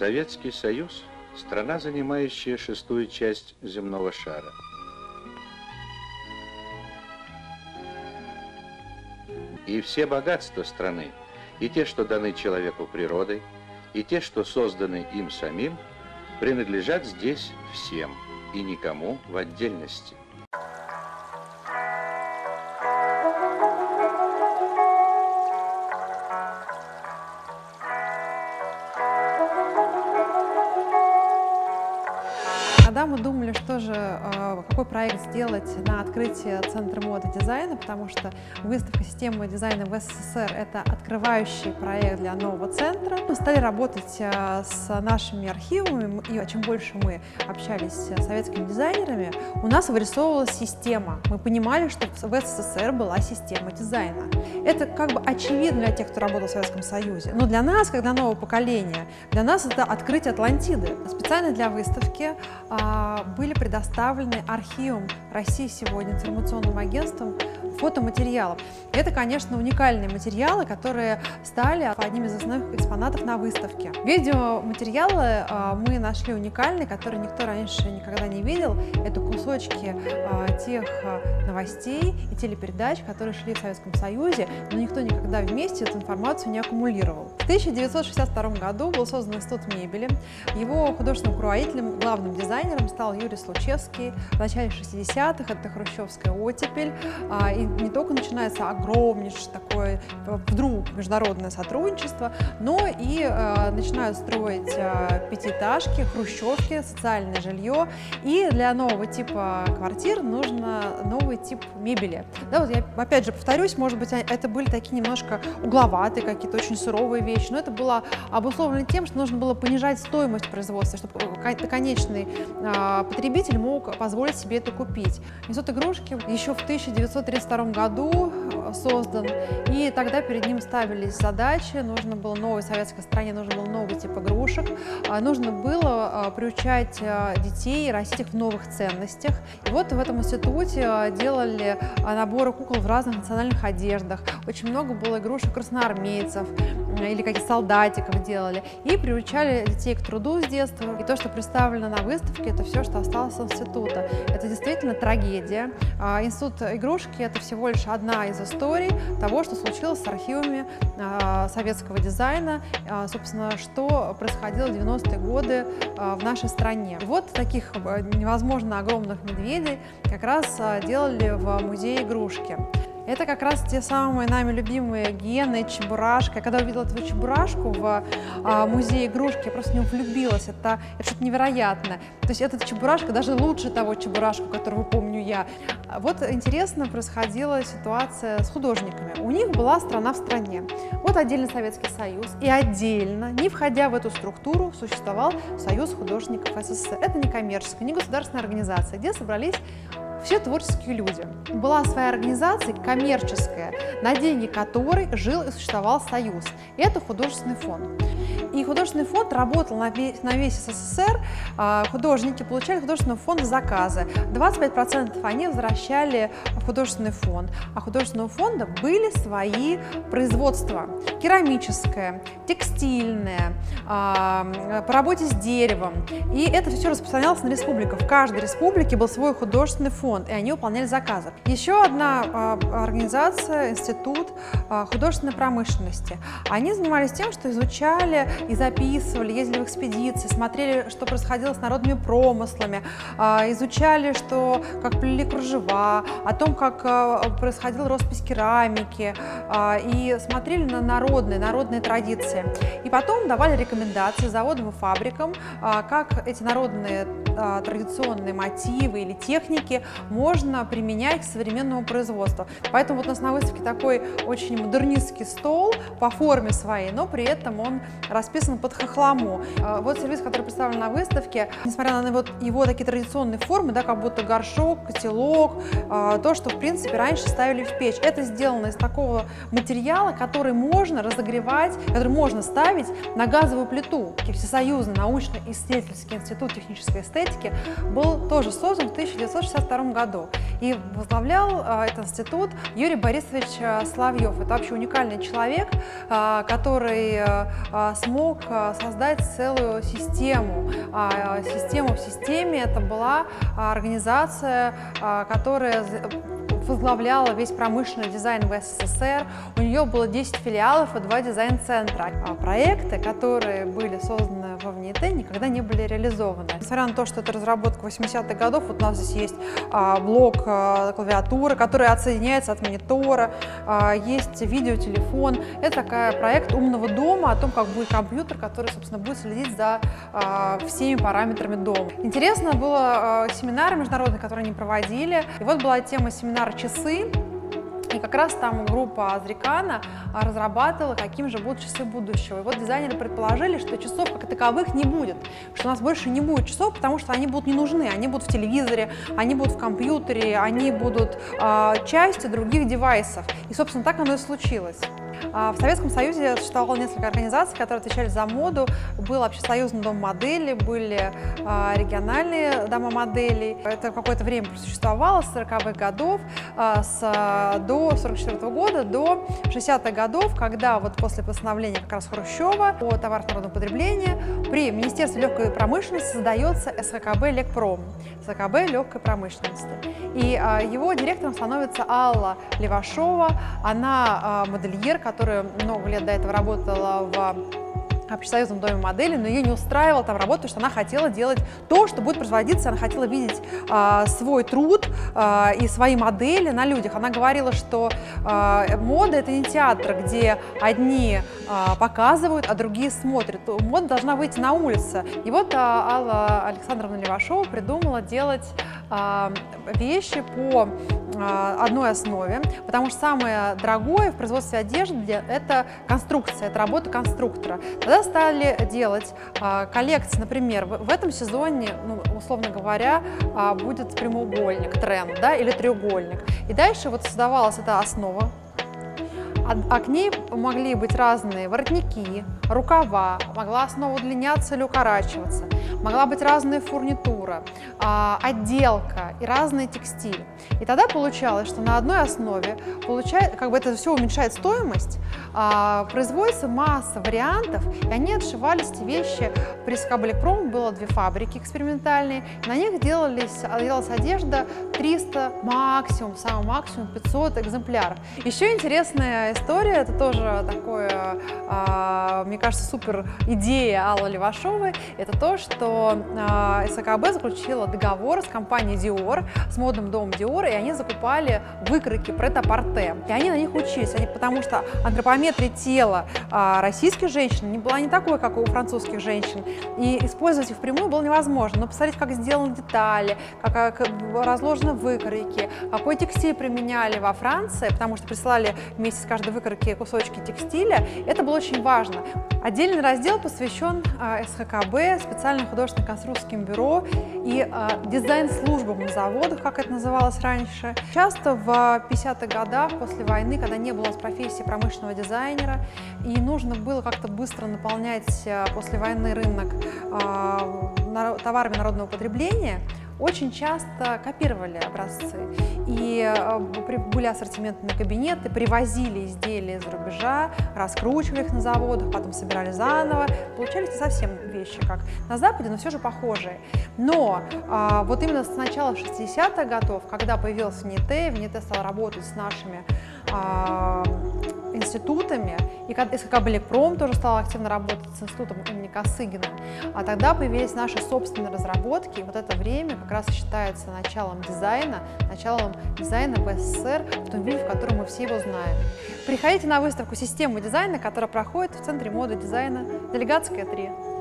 Советский Союз – страна, занимающая шестую часть земного шара. И все богатства страны, и те, что даны человеку природой, и те, что созданы им самим, принадлежат здесь всем и никому в отдельности. Проект сделать на открытие Центра моды дизайна, потому что выставка системы дизайна в СССР – это открывающий проект для нового центра, мы стали работать э, с нашими архивами, и чем больше мы общались с советскими дизайнерами, у нас вырисовывалась система. Мы понимали, что в СССР была система дизайна. Это как бы очевидно для тех, кто работал в Советском Союзе. Но для нас, как для нового поколения, для нас это открытие Атлантиды. Специально для выставки а, были предоставлены архивом России сегодня, информационным агентством, фотоматериалов. Это, конечно, уникальные материалы, которые стали одним из основных экспонатов на выставке. Видеоматериалы а, мы нашли уникальные, которые никто раньше никогда не видел. Это кусочки а, тех новостей и телепередач, которые шли в Советском Союзе, но никто никогда вместе эту информацию не аккумулировал. В 1962 году был создан Институт мебели. Его художественным руководителем, главным дизайнером стал Юрий Случевский. В начале 60-х это хрущевская оттепель. А, и не только начинается огромнейшее такое вдруг международное сотрудничество, но и э, начинают строить э, пятиэтажки, хрущевки, социальное жилье. И для нового типа квартир нужно новый тип мебели. Да, вот я опять же повторюсь, может быть, это были такие немножко угловатые какие-то очень суровые вещи, но это было обусловлено тем, что нужно было понижать стоимость производства, чтобы конечный э, потребитель мог позволить себе это купить. Институт игрушки еще в 1932 году э, создан, и тогда перед ним ставились задачи, нужно было новой советской стране, нужно был новый тип игрушек, а, нужно было а, приучать а, детей, растить их в новых ценностях. И вот в этом институте делали наборы кукол в разных национальных одеждах, очень много было игрушек красноармейцев или каких солдатиков делали, и приучали детей к труду с детства. И то, что представлено на выставке, это все, что осталось с института. Это действительно трагедия. Институт игрушки – это всего лишь одна из историй того, что случилось с архивами а, советского дизайна, а, собственно, что происходило в 90-е годы а, в нашей стране. И вот таких невозможно огромных медведей как раз делали в музее игрушки. Это как раз те самые нами любимые гены, чебурашка. Когда увидела эту чебурашку в а, музее игрушки, я просто в него влюбилась. Это, это что-то невероятное. То есть этот чебурашка даже лучше того чебурашку, которого помню я. Вот интересно происходила ситуация с художниками. У них была страна в стране. Вот отдельно Советский Союз, и отдельно, не входя в эту структуру, существовал Союз художников СССР. Это не коммерческая, не государственная организация, где собрались все творческие люди. Была своя организация коммерческая, на деньги которой жил и существовал Союз. Это художественный фонд. И художественный фонд работал на весь, на весь СССР, а, художники получали художественный фонд заказы. 25% они возвращали в художественный фонд. А художественного фонда были свои производства. Керамическое, текстильное, а, по работе с деревом. И это все распространялось на республику. В каждой республике был свой художественный фонд, и они выполняли заказы. Еще одна а, организация, институт художественной промышленности. Они занимались тем, что изучали и записывали, ездили в экспедиции, смотрели, что происходило с народными промыслами, а, изучали, что, как плели кружева, о том, как а, происходила роспись керамики, а, и смотрели на народные, народные традиции. И потом давали рекомендации заводам и фабрикам, как эти народные традиционные мотивы или техники можно применять к современному производству. Поэтому вот у нас на выставке такой очень модернистский стол по форме своей, но при этом он расписан под хохлому. А, вот сервис, который представлен на выставке, несмотря на вот его такие традиционные формы, да, как будто горшок, котелок, а, то, что, в принципе, раньше ставили в печь. Это сделано из такого материала, который можно разогревать, который можно ставить на газовую плиту. Всесоюзный научно-исследовательский институт технической эстетики эстетики, был тоже создан в 1962 году. И возглавлял э, этот институт Юрий Борисович э, Славьев. Это вообще уникальный человек, э, который смог создать целую систему. Э, систему в системе это была организация, которая возглавляла весь промышленный дизайн в СССР. У нее было 10 филиалов и 2 дизайн-центра. А проекты, которые были созданы во ВНИТ, никогда не были реализованы. Несмотря на то, что это разработка 80-х годов, вот у нас здесь есть а, блок а, клавиатуры, который отсоединяется от монитора, есть видеотелефон. Это такой проект умного дома о том, как будет компьютер, который, собственно, будет следить за всеми параметрами дома. Интересно было семинары международные, которые они проводили. И вот была тема семинара часы, и как раз там группа Азрикана разрабатывала, каким же будут часы будущего. И вот дизайнеры предположили, что часов как таковых не будет, что у нас больше не будет часов, потому что они будут не нужны, они будут в телевизоре, они будут в компьютере, они будут э, частью других девайсов. И, собственно, так оно и случилось. А, в Советском Союзе существовало несколько организаций, которые отвечали за моду. Был общесоюзный дом модели, были а, региональные дома моделей. Это какое-то время существовало, с 40-х годов а, с, до 44 -го года, до 60-х годов, когда вот после постановления как раз Хрущева о товарах народного потребления при Министерстве легкой промышленности создается СХКБ «Лекпром», СХКБ легкой промышленности. И его директором становится Алла Левашова, она модельер, которая много лет до этого работала в общесоюзном доме модели, но ее не устраивал там работа, потому что она хотела делать то, что будет производиться, она хотела видеть э, свой труд э, и свои модели на людях. Она говорила, что э, мода это не театр, где одни э, показывают, а другие смотрят. Мода должна выйти на улицу. И вот э, Алла Александровна Левашова придумала делать э, вещи по одной основе, потому что самое дорогое в производстве одежды – это конструкция, это работа конструктора. Тогда стали делать а, коллекции, например, в, этом сезоне, ну, условно говоря, а, будет прямоугольник, тренд, да, или треугольник. И дальше вот создавалась эта основа, а, а к ней могли быть разные воротники, рукава, могла основа удлиняться или укорачиваться – могла быть разная фурнитура, а, отделка и разный текстиль. И тогда получалось, что на одной основе получает, как бы это все уменьшает стоимость, а, производится масса вариантов, и они отшивались эти вещи. При Скабликпром было две фабрики экспериментальные, на них делались, делалась одежда 300 максимум, самый максимум 500 экземпляров. Еще интересная история, это тоже такое, а, мне кажется, супер идея Аллы Левашовой, это то, что СКБ заключила договор с компанией Dior, с модным домом Dior, и они закупали выкройки претапорте. И они на них учились, они, потому что антропометрия тела э, российских женщин не была не такой, как у французских женщин, и использовать их впрямую было невозможно. Но посмотреть, как сделаны детали, как, как разложены выкройки, какой текстиль применяли во Франции, потому что присылали вместе с каждой выкройки кусочки текстиля, это было очень важно. Отдельный раздел посвящен э, СХКБ, специальным художественно-конструкторским бюро и э, дизайн-службам на заводах, как это называлось раньше. Часто в 50-х годах после войны, когда не было профессии промышленного дизайнера, и нужно было как-то быстро наполнять э, после войны рынок э, товарами народного потребления, очень часто копировали образцы. И э, были ассортиментные кабинеты, привозили изделия из-за рубежа, раскручивали их на заводах, потом собирали заново. Получались совсем вещи, как на Западе, но все же похожие. Но а, вот именно с начала 60-х годов, когда появился НИТ, НИТ стал работать с нашими а, институтами, и СКК Белекпром тоже стал активно работать с институтом имени Косыгина, а тогда появились наши собственные разработки, и вот это время как раз считается началом дизайна, началом дизайна в СССР в том виде, в котором мы все его знаем. Приходите на выставку «Система дизайна», которая проходит в Центре моды дизайна «Делегатская 3».